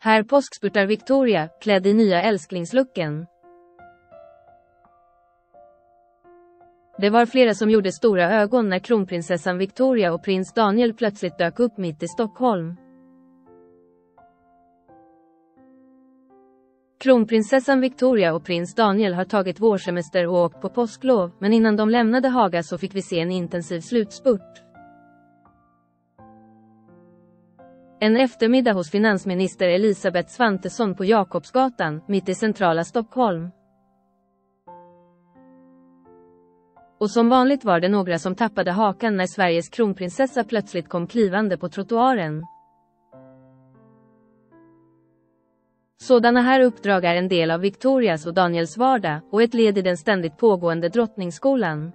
Här påskspurtar Victoria, klädd i nya älsklingslooken. Det var flera som gjorde stora ögon när kronprinsessan Victoria och prins Daniel plötsligt dök upp mitt i Stockholm. Kronprinsessan Victoria och prins Daniel har tagit vårsemester och åkt på påsklov, men innan de lämnade Haga så fick vi se en intensiv slutspurt. En eftermiddag hos finansminister Elisabeth Svantesson på Jakobsgatan, mitt i centrala Stockholm. Och som vanligt var det några som tappade hakan när Sveriges kronprinsessa plötsligt kom klivande på trottoaren. Sådana här uppdrag är en del av Victorias och Daniels vardag och ett led i den ständigt pågående drottningsskolan.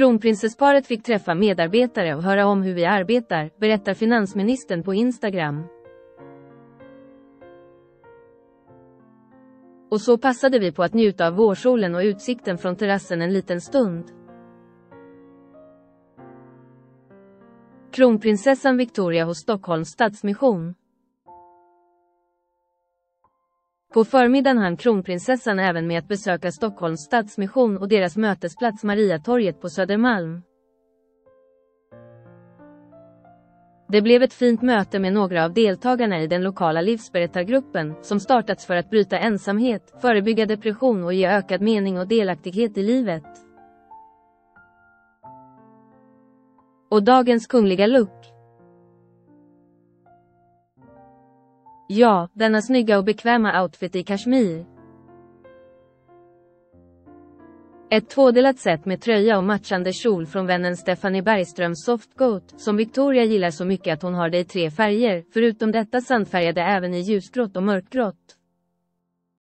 Kronprinsessparet fick träffa medarbetare och höra om hur vi arbetar, berättar finansministern på Instagram. Och så passade vi på att njuta av vårsolen och utsikten från terrassen en liten stund. Kronprinsessan Victoria hos Stockholms Stadsmission. På förmiddagen hann kronprinsessan även med att besöka Stockholms Stadsmission och deras mötesplats Mariatorget på Södermalm. Det blev ett fint möte med några av deltagarna i den lokala livsberättargruppen, som startats för att bryta ensamhet, förebygga depression och ge ökad mening och delaktighet i livet. Och dagens kungliga look. Ja, denna snygga och bekväma outfit i kashmir. Ett tvådelat set med tröja och matchande kjol från vännen Stephanie Bergströms Softgoat, som Victoria gillar så mycket att hon har det i tre färger, förutom detta sandfärgade även i ljusgrått och mörkgrått.